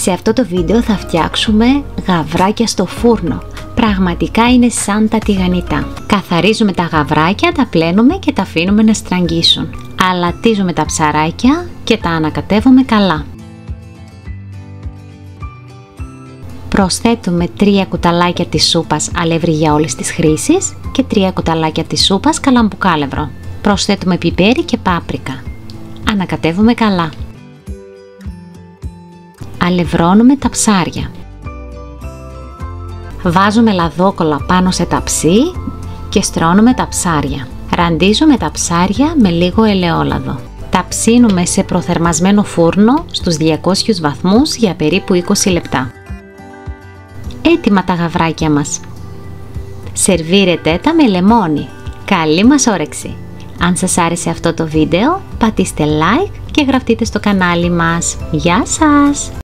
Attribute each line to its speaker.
Speaker 1: Σε αυτό το βίντεο θα φτιάξουμε γαβράκια στο φούρνο. Πραγματικά είναι σαν τα τηγανιτά. Καθαρίζουμε τα γαβράκια, τα πλένουμε και τα αφήνουμε να στραγγίσουν. Αλατίζουμε τα ψαράκια και τα ανακατεύουμε καλά. Προσθέτουμε 3 κουταλάκια της σούπας αλεύρι για όλες τις χρήσεις και 3 κουταλάκια της σούπας καλαμπουκάλευρο. Προσθέτουμε πιπέρι και πάπρικα. Ανακατεύουμε καλά. Αλευρώνουμε τα ψάρια. Βάζουμε λαδόκολα πάνω σε ταψί και στρώνουμε τα ψάρια. Ραντίζουμε τα ψάρια με λίγο ελαιόλαδο. Τα ψήνουμε σε προθερμασμένο φούρνο στους 200 βαθμούς για περίπου 20 λεπτά. Έτοιμα τα γαβράκια μας. Σερβίρετε τα με λεμόνι. Καλή μας όρεξη! Αν σας άρεσε αυτό το βίντεο, πατήστε like και γραφτείτε στο κανάλι μας. Γεια σας!